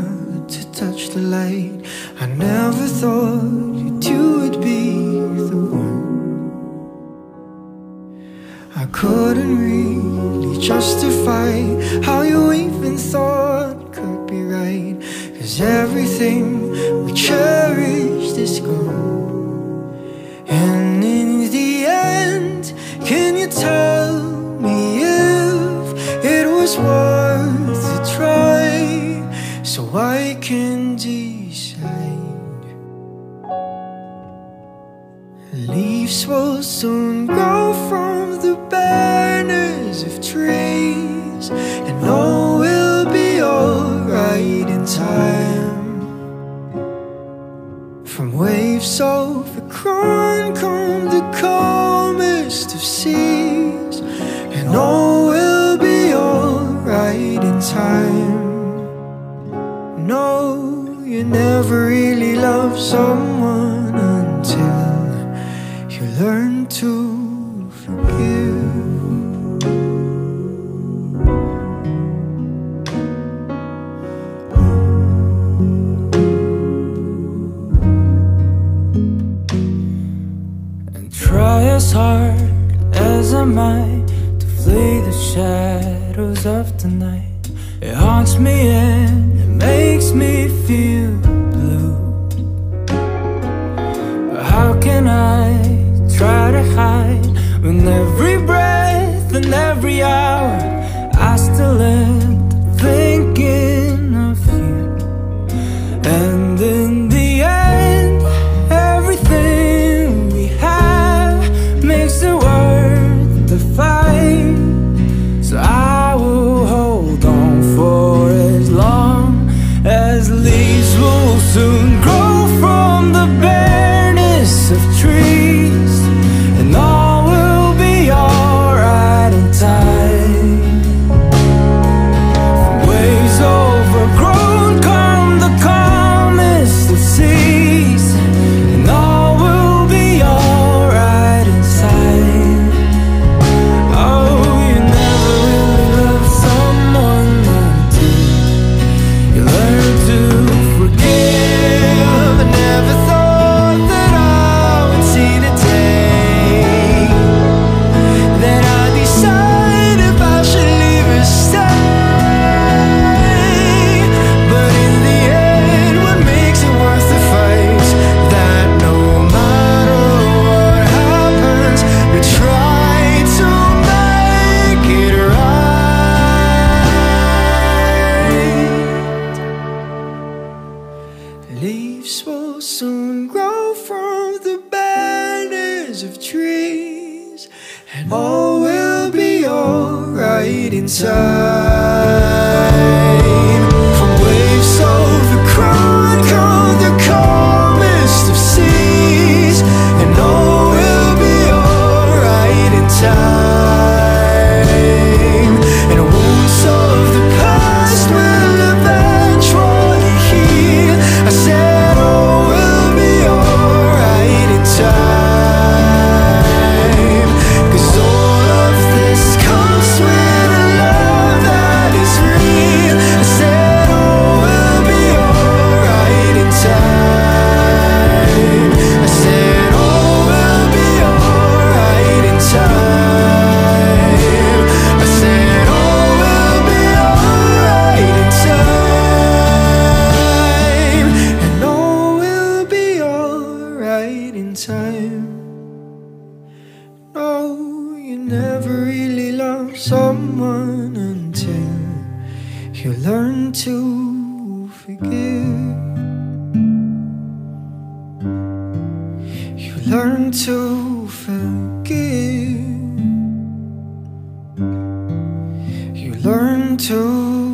to touch the light. I never thought that you would be the one. I couldn't really justify how you I can decide. Leaves will soon go from the banners of trees, and all will be alright in time. From waves over crown come the calmest of seas, and all will be alright in time know you never really love someone until you learn to forgive. And try as hard as I might to flee the shadows of the night. It haunts me in makes me feel all will be alright inside. time. No, you never really love someone until you learn to forgive. You learn to forgive. You learn to